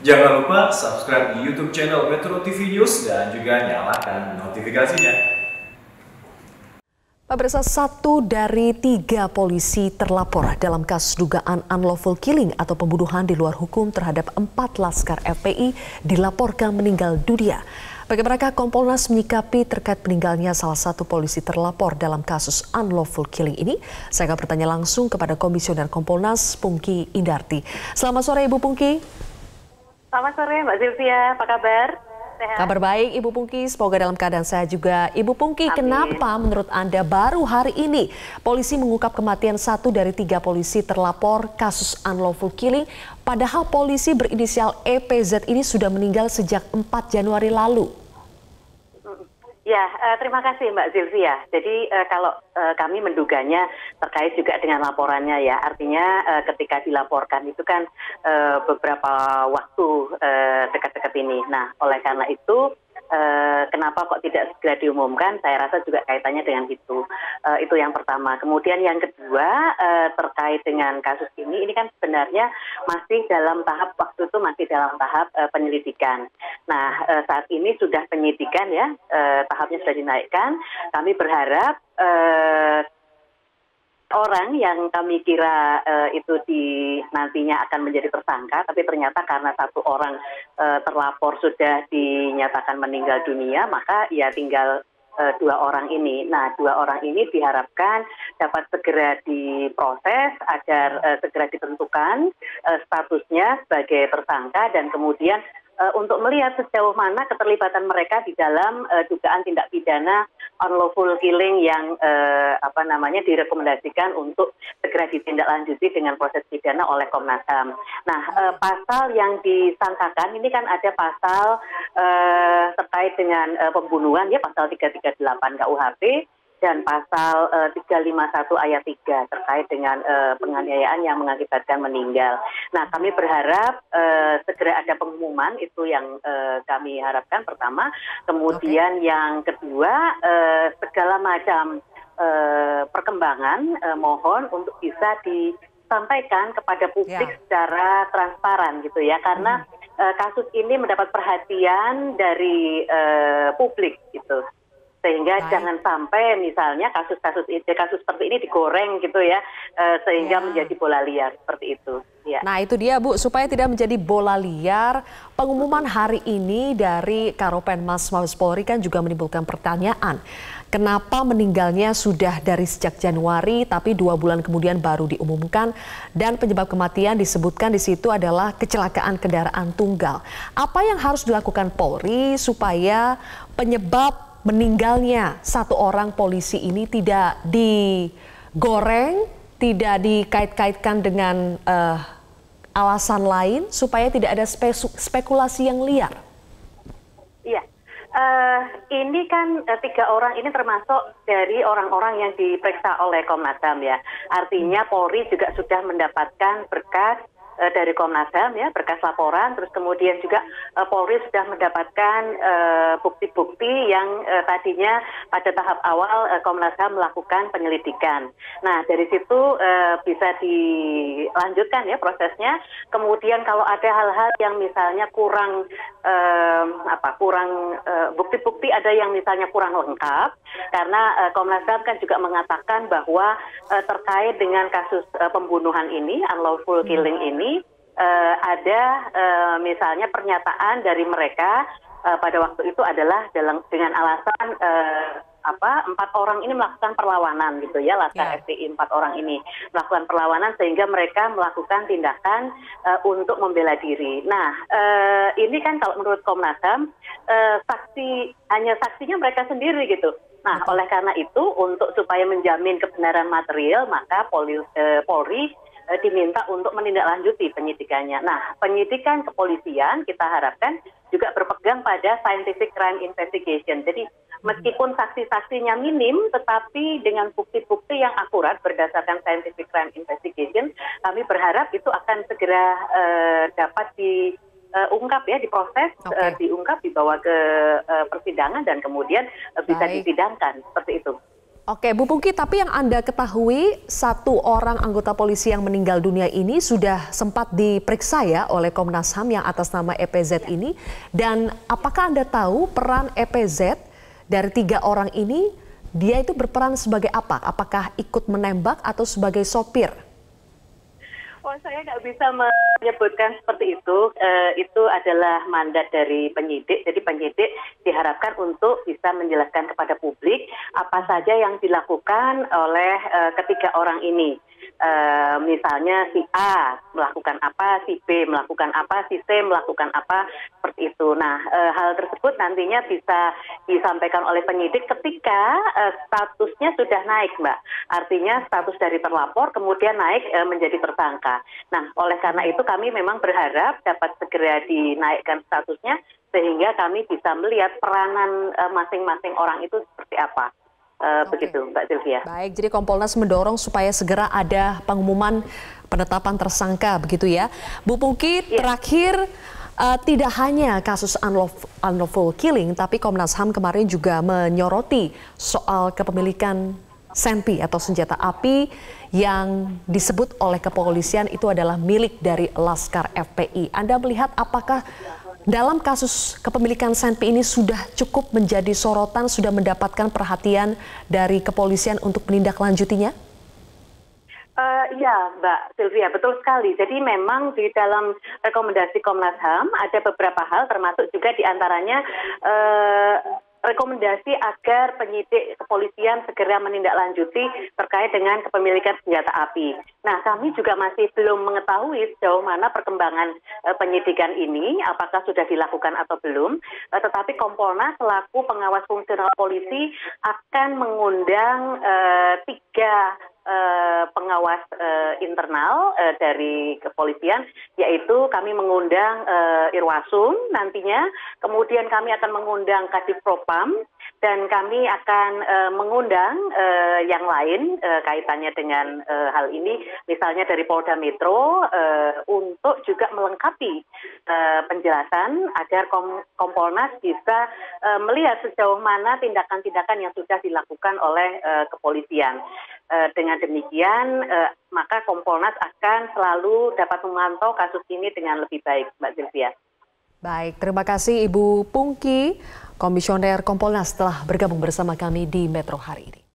Jangan lupa subscribe di YouTube channel Metro TV News dan juga nyalakan notifikasinya. Pemirsa satu dari tiga polisi terlapor dalam kasus dugaan unlawful killing atau pembunuhan di luar hukum terhadap empat laskar FPI dilaporkan meninggal dunia. Bagaimana Kompolnas menyikapi terkait meninggalnya salah satu polisi terlapor dalam kasus unlawful killing ini? Saya akan bertanya langsung kepada Komisioner Kompolnas Pungki Indarti. Selamat sore Ibu Pungki. Selamat sore Mbak Sylvia, apa kabar? Sehat? Kabar baik Ibu Pungki, semoga dalam keadaan saya juga. Ibu Pungki, Amin. kenapa menurut Anda baru hari ini polisi mengungkap kematian satu dari tiga polisi terlapor kasus unlawful killing, padahal polisi berinisial EPZ ini sudah meninggal sejak 4 Januari lalu? Ya, uh, terima kasih Mbak Zilvia. Jadi uh, kalau uh, kami menduganya terkait juga dengan laporannya ya, artinya uh, ketika dilaporkan itu kan uh, beberapa waktu dekat-dekat uh, ini. Nah, oleh karena itu kenapa kok tidak segera diumumkan? Saya rasa juga kaitannya dengan itu. Itu yang pertama. Kemudian yang kedua terkait dengan kasus ini, ini kan sebenarnya masih dalam tahap waktu itu masih dalam tahap penyelidikan. Nah saat ini sudah penyidikan ya, tahapnya sudah dinaikkan. Kami berharap orang yang kami kira uh, itu di nantinya akan menjadi tersangka, tapi ternyata karena satu orang uh, terlapor sudah dinyatakan meninggal dunia, maka ya tinggal uh, dua orang ini. Nah, dua orang ini diharapkan dapat segera diproses agar uh, segera ditentukan uh, statusnya sebagai tersangka dan kemudian untuk melihat sejauh mana keterlibatan mereka di dalam uh, dugaan tindak pidana unlawful killing yang uh, apa namanya direkomendasikan untuk segera ditindaklanjuti dengan proses pidana oleh Komnas HAM. Nah, uh, pasal yang disangkakan ini kan ada pasal uh, terkait dengan uh, pembunuhan ya pasal 338 KUHP dan pasal uh, eh, 351 ayat 3 terkait dengan uh, penganiayaan yang mengakibatkan meninggal. Nah, kami berharap uh, segera ada pengumuman itu yang uh, kami harapkan pertama. Kemudian okay. yang kedua uh, segala macam uh, perkembangan uh, mohon untuk bisa disampaikan kepada publik yeah. secara transparan gitu ya karena hmm. uh, kasus ini mendapat perhatian dari uh, publik gitu sehingga Baik. jangan sampai misalnya kasus-kasus itu kasus seperti ini digoreng gitu ya uh, sehingga ya. menjadi bola liar seperti itu. Ya. Nah itu dia Bu supaya tidak menjadi bola liar pengumuman hari ini dari Karopenmas Mabes Polri kan juga menimbulkan pertanyaan kenapa meninggalnya sudah dari sejak Januari tapi dua bulan kemudian baru diumumkan dan penyebab kematian disebutkan di situ adalah kecelakaan kendaraan tunggal. Apa yang harus dilakukan Polri supaya penyebab meninggalnya satu orang polisi ini tidak digoreng, tidak dikait-kaitkan dengan uh, alasan lain supaya tidak ada spekulasi yang liar. Iya, uh, ini kan uh, tiga orang ini termasuk dari orang-orang yang diperiksa oleh Komnas HAM ya. Artinya Polri juga sudah mendapatkan berkas dari Komnas HAM ya berkas laporan terus kemudian juga uh, Polri sudah mendapatkan eh, bukti-bukti uh, yang uh, tadinya pada tahap awal uh, Komnas HAM melakukan penyelidikan. Nah dari situ uh, bisa dilanjutkan ya prosesnya. Kemudian kalau ada hal-hal yang misalnya kurang uh, apa kurang bukti-bukti uh, ada yang misalnya kurang lengkap karena uh, Komnas HAM kan juga mengatakan bahwa uh, terkait dengan kasus uh, pembunuhan ini unlawful killing ini uh, ada uh, misalnya pernyataan dari mereka uh, pada waktu itu adalah dalam dengan alasan uh, apa empat orang ini melakukan perlawanan gitu ya laskar yeah. FPI empat orang ini melakukan perlawanan sehingga mereka melakukan tindakan uh, untuk membela diri. Nah uh, ini kan kalau menurut Komnas Ham uh, saksi hanya saksinya mereka sendiri gitu. Nah oleh karena itu untuk supaya menjamin kebenaran material maka Polri, uh, Polri Eh, diminta untuk menindaklanjuti penyidikannya. Nah, penyidikan kepolisian kita harapkan juga berpegang pada scientific crime investigation. Jadi meskipun saksi-saksinya minim, tetapi dengan bukti-bukti yang akurat berdasarkan scientific crime investigation, kami berharap itu akan segera uh, dapat diungkap uh, ya, diproses, okay. uh, diungkap, dibawa ke uh, persidangan dan kemudian uh, bisa Baik. disidangkan seperti itu. Oke, Bu Pungki, tapi yang Anda ketahui satu orang anggota polisi yang meninggal dunia ini sudah sempat diperiksa ya oleh Komnas HAM yang atas nama EPZ ini. Dan apakah Anda tahu peran EPZ dari tiga orang ini, dia itu berperan sebagai apa? Apakah ikut menembak atau sebagai sopir? Oh, saya nggak bisa menyebutkan seperti itu. Uh, itu adalah mandat dari penyidik. Jadi penyidik diharapkan untuk bisa menjelaskan kepada publik apa saja yang dilakukan oleh uh, ketiga orang ini. Uh, misalnya si A melakukan apa, si B melakukan apa, si C melakukan apa, seperti itu. Nah, uh, hal tersebut nantinya bisa disampaikan oleh penyidik ketika uh, statusnya sudah naik, Mbak. Artinya status dari terlapor kemudian naik uh, menjadi tersangka. Nah, oleh karena itu kami memang berharap dapat segera dinaikkan statusnya sehingga kami bisa melihat peranan masing-masing uh, orang itu seperti apa. Uh, okay. Begitu, Mbak Sylvia. Baik, jadi Kompolnas mendorong supaya segera ada pengumuman penetapan tersangka, begitu ya. Bu Pungki, yeah. terakhir uh, tidak hanya kasus unlawful, unlawful killing, tapi Komnas HAM kemarin juga menyoroti soal kepemilikan senpi atau senjata api yang disebut oleh kepolisian itu adalah milik dari Laskar FPI. Anda melihat apakah dalam kasus kepemilikan Senpi ini sudah cukup menjadi sorotan, sudah mendapatkan perhatian dari kepolisian untuk menindaklanjutinya? Uh, ya, Mbak Sylvia, betul sekali. Jadi memang di dalam rekomendasi Komnas HAM ada beberapa hal, termasuk juga di antaranya uh, rekomendasi agar penyidik kepolisian segera menindaklanjuti terkait dengan kepemilikan senjata api. Nah, kami juga masih belum mengetahui sejauh mana perkembangan uh, penyidikan ini, apakah sudah dilakukan atau belum. Uh, tetapi Kompolnas selaku pengawas fungsional polisi akan mengundang uh, tiga uh, pengawas uh, internal uh, dari kepolisian, yaitu kami mengundang uh, Irwasum nantinya, kemudian kami akan mengundang Kadif Propam, dan kami akan uh, mengundang uh, yang lain uh, kaitannya dengan uh, hal ini, misalnya dari Polda Metro, uh, untuk juga melengkapi uh, penjelasan agar Kom Kompolnas bisa uh, melihat sejauh mana tindakan-tindakan yang sudah dilakukan oleh uh, kepolisian. Uh, dengan demikian, uh, maka Kompolnas akan selalu dapat memantau kasus ini dengan lebih baik, Mbak Sylvia. Baik, terima kasih Ibu Pungki, Komisioner Kompolnas telah bergabung bersama kami di Metro hari ini.